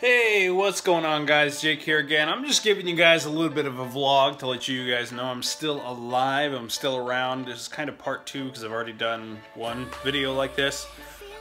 Hey, what's going on guys? Jake here again. I'm just giving you guys a little bit of a vlog to let you guys know I'm still alive, I'm still around. This is kind of part two because I've already done one video like this.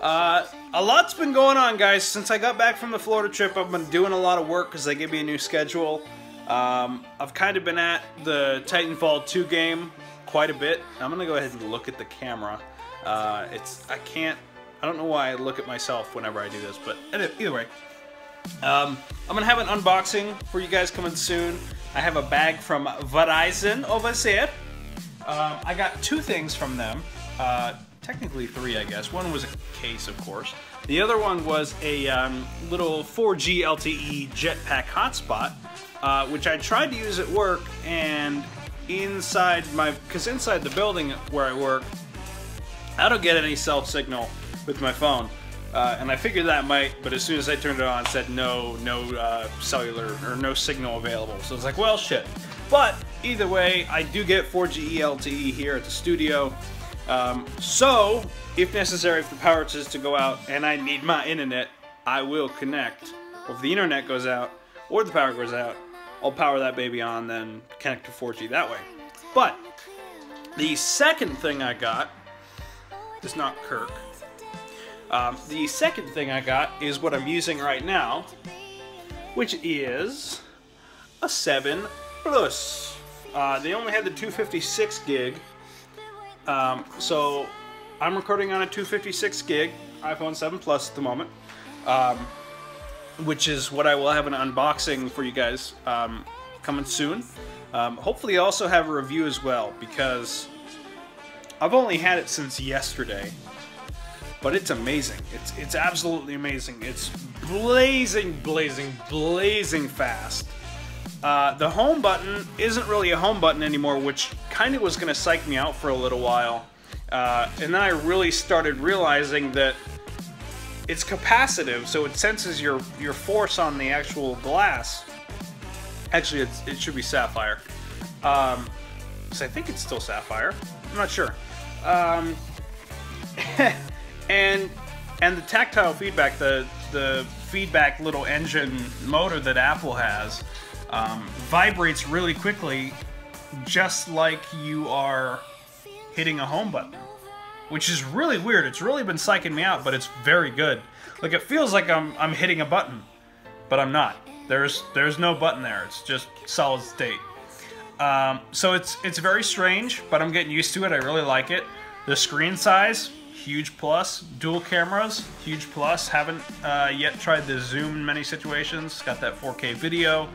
Uh, a lot's been going on guys. Since I got back from the Florida trip, I've been doing a lot of work because they gave me a new schedule. Um, I've kind of been at the Titanfall 2 game quite a bit. I'm going to go ahead and look at the camera. Uh, it's I can't, I don't know why I look at myself whenever I do this, but either way. Um, I'm gonna have an unboxing for you guys coming soon. I have a bag from Verizon over there. Um, I got two things from them. Uh, technically three, I guess. One was a case, of course. The other one was a um, little 4G LTE jetpack hotspot, uh, which I tried to use at work, and inside my, because inside the building where I work, I don't get any cell signal with my phone. Uh, and I figured that might, but as soon as I turned it on, it said no, no uh, cellular or no signal available. So it's like, well, shit. But either way, I do get 4G LTE here at the studio. Um, so, if necessary, if the power is to go out and I need my internet, I will connect. Or if the internet goes out or the power goes out, I'll power that baby on, then connect to 4G that way. But the second thing I got is not Kirk. Um, the second thing I got is what I'm using right now, which is a 7 Plus. Uh, they only had the 256 gig, um, so I'm recording on a 256 gig iPhone 7 Plus at the moment, um, which is what I will have an unboxing for you guys um, coming soon. Um, hopefully, I also have a review as well because I've only had it since yesterday but it's amazing. It's it's absolutely amazing. It's blazing, blazing, blazing fast. Uh, the home button isn't really a home button anymore, which kind of was going to psych me out for a little while. Uh, and then I really started realizing that it's capacitive, so it senses your, your force on the actual glass. Actually, it should be sapphire. Um, so I think it's still sapphire. I'm not sure. Um, and and the tactile feedback, the the feedback little engine motor that Apple has, um, vibrates really quickly, just like you are hitting a home button, which is really weird. It's really been psyching me out, but it's very good. Like it feels like I'm I'm hitting a button, but I'm not. There's there's no button there. It's just solid state. Um, so it's it's very strange, but I'm getting used to it. I really like it. The screen size, huge plus. Dual cameras, huge plus. Haven't uh, yet tried the zoom in many situations. Got that 4K video.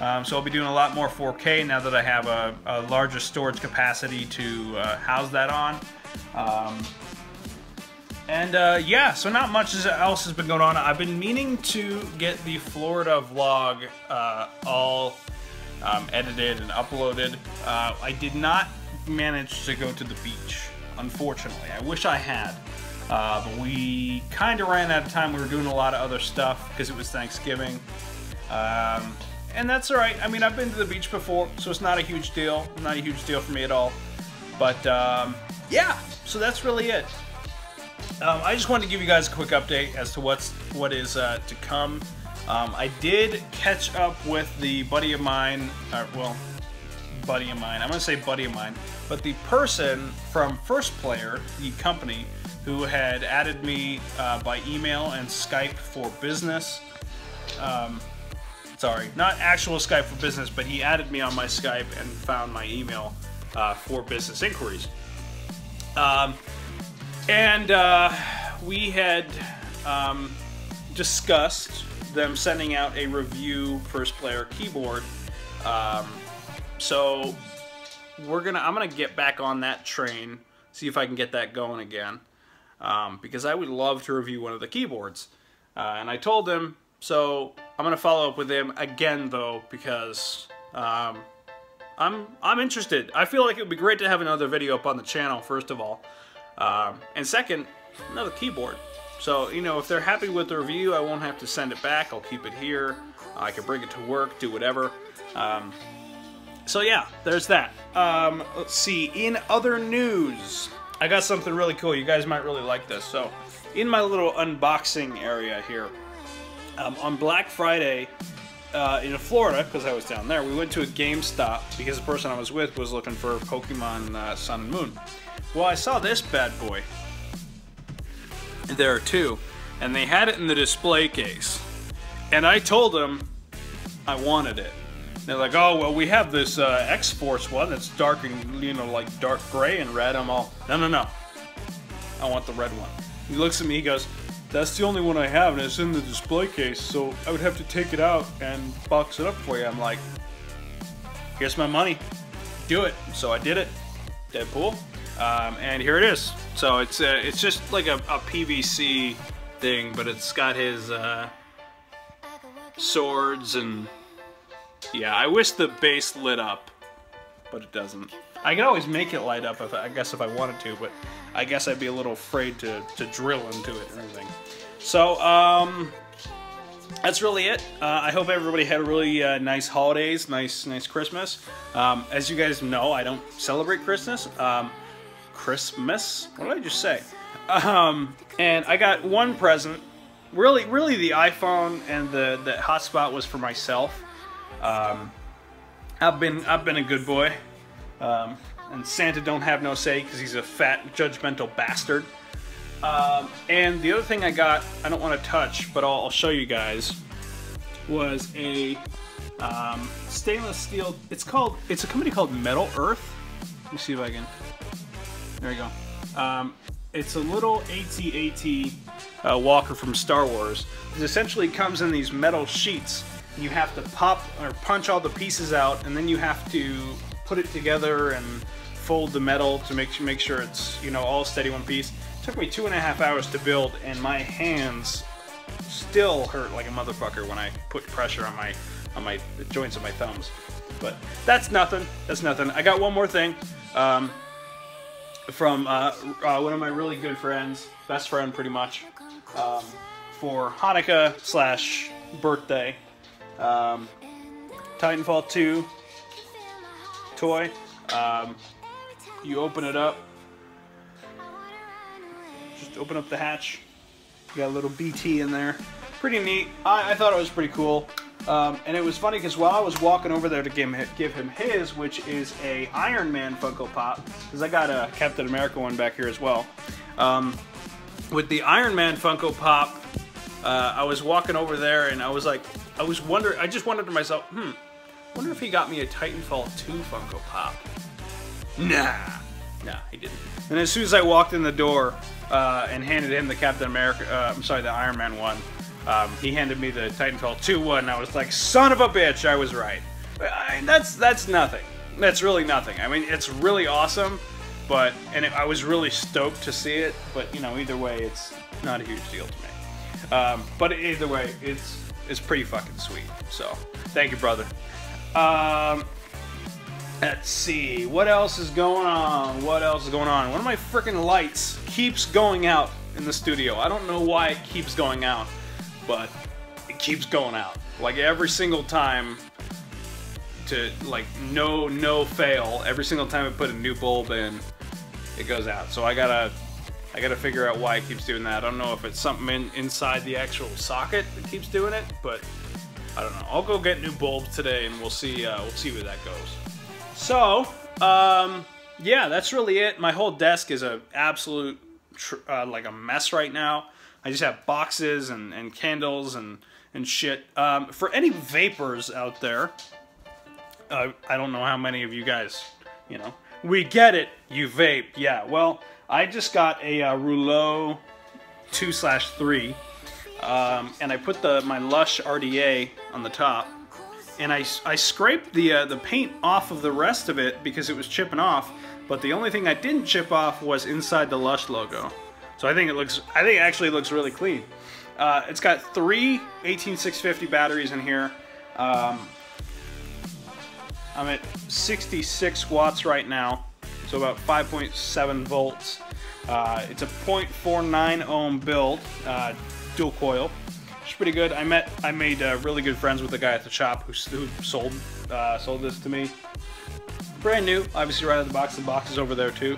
Um, so I'll be doing a lot more 4K now that I have a, a larger storage capacity to uh, house that on. Um, and uh, yeah, so not much else has been going on. I've been meaning to get the Florida vlog uh, all um, edited and uploaded. Uh, I did not manage to go to the beach unfortunately. I wish I had. Uh, but we kind of ran out of time. We were doing a lot of other stuff because it was Thanksgiving. Um, and that's alright. I mean, I've been to the beach before, so it's not a huge deal. Not a huge deal for me at all. But um, yeah, so that's really it. Um, I just wanted to give you guys a quick update as to what's what is uh, to come. Um, I did catch up with the buddy of mine, uh, well, buddy of mine. I'm going to say buddy of mine, but the person from First Player, the company, who had added me uh, by email and Skype for business. Um, sorry, not actual Skype for business, but he added me on my Skype and found my email uh, for business inquiries. Um, and uh, we had um, discussed them sending out a review first player keyboard um, so we're gonna I'm gonna get back on that train, see if I can get that going again, um, because I would love to review one of the keyboards. Uh, and I told him, so I'm gonna follow up with him again though because um, I'm I'm interested. I feel like it would be great to have another video up on the channel first of all, um, and second, another keyboard. So you know if they're happy with the review, I won't have to send it back. I'll keep it here. I can bring it to work, do whatever. Um, so yeah, there's that. Um, let's see. In other news, I got something really cool. You guys might really like this. So, in my little unboxing area here, Um, on Black Friday uh, in Florida, because I was down there, we went to a GameStop because the person I was with was looking for Pokemon uh, Sun and Moon. Well, I saw this bad boy there too, and they had it in the display case. And I told them I wanted it. They're like, oh, well, we have this uh, X-Force one that's dark and, you know, like dark gray and red. I'm all, no, no, no. I want the red one. He looks at me, he goes, that's the only one I have, and it's in the display case, so I would have to take it out and box it up for you. I'm like, here's my money. Do it. So I did it. Deadpool. Um, and here it is. So it's uh, it's just like a, a, PVC thing, but it's got his uh, swords and yeah. I wish the base lit up, but it doesn't. I could always make it light up if I guess if I wanted to, but I guess I'd be a little afraid to to drill into it or anything. So um, that's really it. Uh, I hope everybody had a really uh, nice holidays, nice nice Christmas. Um, as you guys know, I don't celebrate Christmas. Um, Christmas? What did I just say? Um, and I got one present. Really, really, the iPhone and the the hotspot was for myself. Um, I've been I've been a good boy, um, and Santa don't have no say because he's a fat judgmental bastard. Um, and the other thing I got, I don't want to touch, but I'll, I'll, show you guys, was a um, stainless steel. It's called. It's a company called Metal Earth. Let me see if I can. There we go. Um, it's a little AT-AT uh, walker from Star Wars. It essentially comes in these metal sheets. You have to pop or punch all the pieces out, and then you have to put it together and fold the metal to make make sure it's you know all steady one piece. It took me two and a half hours to build, and my hands still hurt like a motherfucker when I put pressure on my on my joints of my thumbs. But that's nothing. That's nothing. I got one more thing. Um, from uh, uh, one of my really good friends, best friend pretty much, um, for Hanukkah slash birthday. Um, Titanfall 2 toy. Um, you open it up. Just open up the hatch. You got a little BT in there. Pretty neat. I, I thought it was pretty cool. Um, and it was funny because while I was walking over there to give him, give him his, which is a Iron Man Funko Pop, because I got a Captain America one back here as well. Um, with the Iron Man Funko Pop, uh, I was walking over there and I was like, I was wondering, I just wondered to myself, hmm, wonder if he got me a Titanfall 2 Funko Pop. Nah, nah, he didn't. And as soon as I walked in the door uh, and handed him the Captain America, uh, I'm sorry, the Iron Man one, um, he handed me the Titanfall 2 one, and I was like, son of a bitch, I was right. I, that's that's nothing. That's really nothing. I mean, it's really awesome, but and it, I was really stoked to see it. But you know, either way, it's not a huge deal to me. Um, but either way, it's it's pretty fucking sweet. So thank you, brother. Um, let's see what else is going on. What else is going on? One of my freaking lights keeps going out in the studio. I don't know why it keeps going out but it keeps going out. Like every single time to like no no fail, every single time I put a new bulb in, it goes out. So I gotta I gotta figure out why it keeps doing that. I don't know if it's something in, inside the actual socket that keeps doing it, but I don't know. I'll go get new bulbs today and we'll see uh, we'll see where that goes. So, um, yeah, that's really it. My whole desk is a absolute uh, like a mess right now. I just have boxes and, and candles and, and shit. Um, for any vapors out there, uh, I don't know how many of you guys, you know, we get it, you vape. Yeah, well, I just got a uh, Reuleaux 2 slash 3, um, and I put the my Lush RDA on the top, and I, I scraped the, uh, the paint off of the rest of it because it was chipping off, but the only thing I didn't chip off was inside the Lush logo. So I think it looks, I think it actually looks really clean. Uh, it's got three 18650 batteries in here. Um, I'm at 66 watts right now, so about 5.7 volts. Uh, it's a 0.49 ohm build, uh, dual coil. It's pretty good. I met, I made uh, really good friends with the guy at the shop who, who sold uh, sold this to me. Brand new, obviously right out of the box. The box is over there too.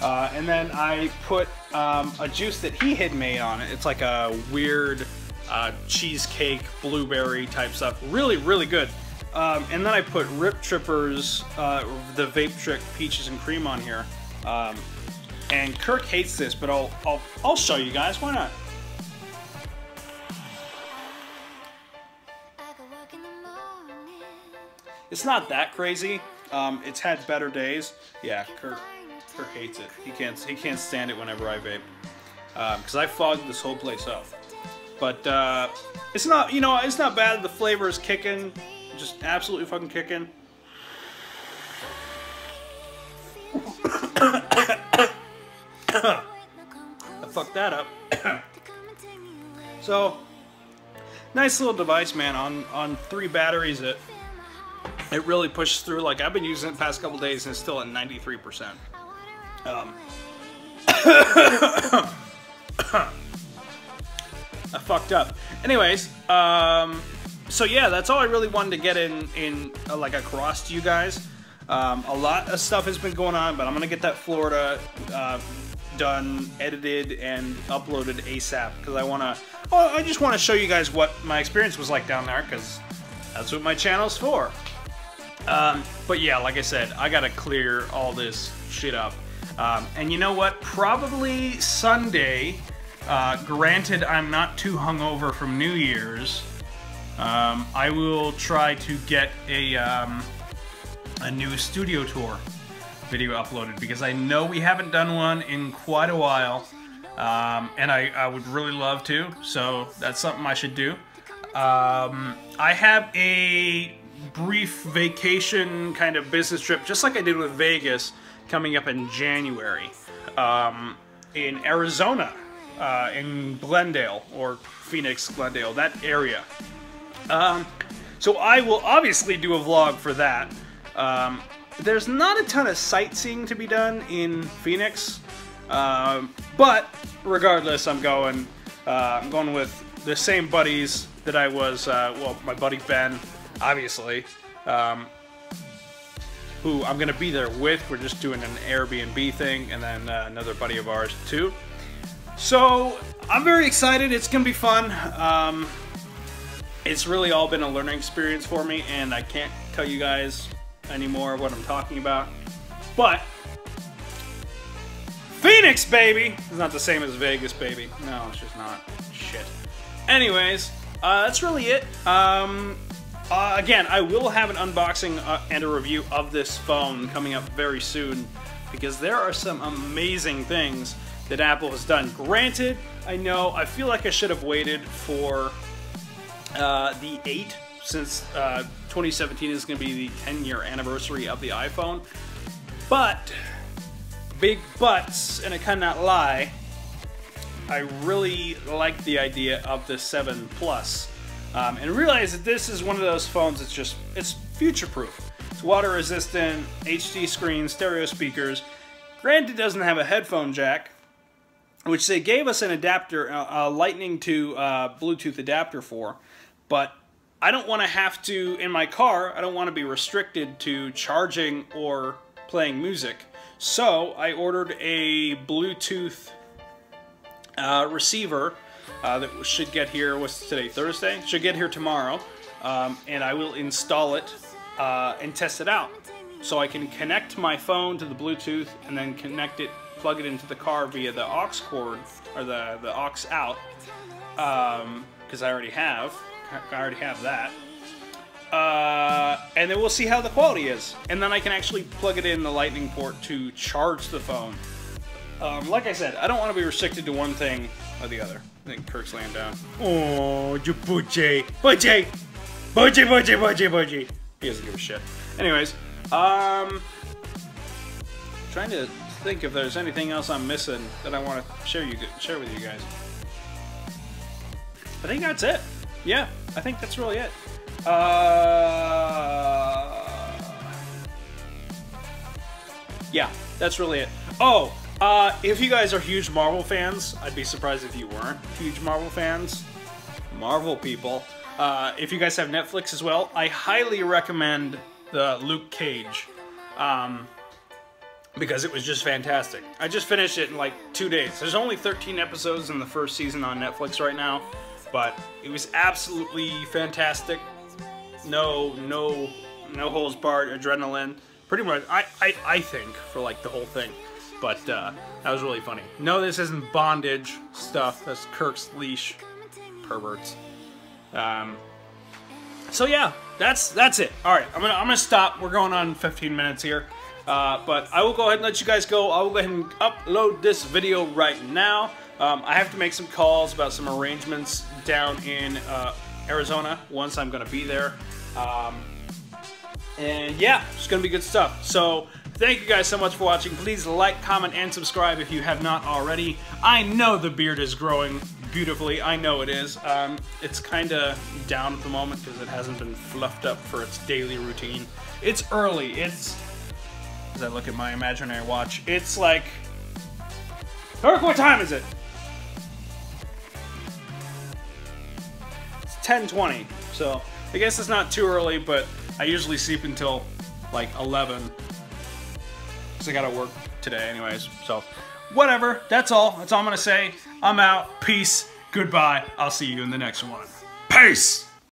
Uh, and then I put um, a juice that he had made on it. It's like a weird uh, cheesecake, blueberry type stuff. Really, really good. Um, and then I put Rip Trippers, uh, the Vape Trick Peaches and Cream on here. Um, and Kirk hates this, but I'll, I'll, I'll show you guys. Why not? It's not that crazy. Um, it's had better days. Yeah, Kirk, Kirk hates it. He can't he can't stand it whenever I vape because um, I fogged this whole place up. But uh, it's not you know it's not bad. The flavor is kicking, just absolutely fucking kicking. I fucked that up. so nice little device, man. On on three batteries, it it really pushes through. Like I've been using it past couple days and it's still at 93%. Um, I fucked up. Anyways, um, so yeah, that's all I really wanted to get in, in uh, like across to you guys. Um, a lot of stuff has been going on, but I'm gonna get that Florida uh, done, edited, and uploaded ASAP because I wanna. Well, I just want to show you guys what my experience was like down there because that's what my channel's for. Um, but yeah, like I said, I gotta clear all this shit up. Um, and you know what? Probably Sunday, uh, granted I'm not too hungover from New Year's, um, I will try to get a, um, a new studio tour video uploaded because I know we haven't done one in quite a while. Um, and I, I would really love to, so that's something I should do. Um, I have a brief vacation kind of business trip, just like I did with Vegas, coming up in January um, in Arizona, uh, in Glendale or Phoenix, Glendale, that area. Um, so I will obviously do a vlog for that. Um, there's not a ton of sightseeing to be done in Phoenix, um, but regardless, I'm going. Uh, I'm going with the same buddies that I was. Uh, well, my buddy Ben obviously, um, who I'm going to be there with. We're just doing an Airbnb thing, and then uh, another buddy of ours too. So I'm very excited. It's going to be fun. Um, it's really all been a learning experience for me, and I can't tell you guys anymore what I'm talking about. But Phoenix, baby! It's not the same as Vegas, baby. No, it's just not. Shit. Anyways, uh, that's really it. Um, uh, again, I will have an unboxing uh, and a review of this phone coming up very soon because there are some amazing things that Apple has done. Granted, I know I feel like I should have waited for uh, the 8 since uh, 2017 is going to be the 10 year anniversary of the iPhone. But, big buts, and I cannot lie, I really like the idea of the 7 Plus um, and realize that this is one of those phones that's just, it's future-proof. It's water-resistant, HD screen, stereo speakers. Granted, it doesn't have a headphone jack, which they gave us an adapter, a, lightning to uh, Bluetooth adapter for, but I don't want to have to, in my car, I don't want to be restricted to charging or playing music. So I ordered a Bluetooth uh, receiver uh, that should get here, what's today, Thursday? Should get here tomorrow, um, and I will install it uh, and test it out. So I can connect my phone to the Bluetooth and then connect it, plug it into the car via the aux cord, or the, the aux out, because um, I already have, I already have that. Uh, and then we'll see how the quality is. And then I can actually plug it in the lightning port to charge the phone. Um, like I said, I don't want to be restricted to one thing or the other. I think Kirk's laying down. Oh, you butchie. Butchie! Butchie, butchie, butchie, butchie. He doesn't give a shit. Anyways, um... Trying to think if there's anything else I'm missing that I want to share you share with you guys. I think that's it. Yeah, I think that's really it. Uh... Yeah, that's really it. Oh, uh, if you guys are huge Marvel fans, I'd be surprised if you weren't huge Marvel fans. Marvel people. Uh, if you guys have Netflix as well, I highly recommend the Luke Cage. Um, because it was just fantastic. I just finished it in like two days. There's only 13 episodes in the first season on Netflix right now. But it was absolutely fantastic. No, no, no holes barred adrenaline. Pretty much, I, I, I think for like the whole thing. But uh, that was really funny. No, this isn't bondage stuff. That's Kirk's leash. Perverts. Um, so yeah, that's that's it. All right, I'm gonna I'm gonna stop. We're going on 15 minutes here. Uh, but I will go ahead and let you guys go. I will go ahead and upload this video right now. Um, I have to make some calls about some arrangements down in uh, Arizona once I'm going to be there. Um, and yeah, it's going to be good stuff. So thank you guys so much for watching. Please like, comment, and subscribe if you have not already. I know the beard is growing beautifully. I know it is. Um, it's kind of down at the moment because it hasn't been fluffed up for its daily routine. It's early. It's as I look at my imaginary watch. It's like, Kirk, what time is it? 10:20. So I guess it's not too early, but I usually sleep until like 11 because I gotta work today, anyways. So whatever. That's all. That's all I'm gonna say. I'm out. Peace. Goodbye. I'll see you in the next one. Peace.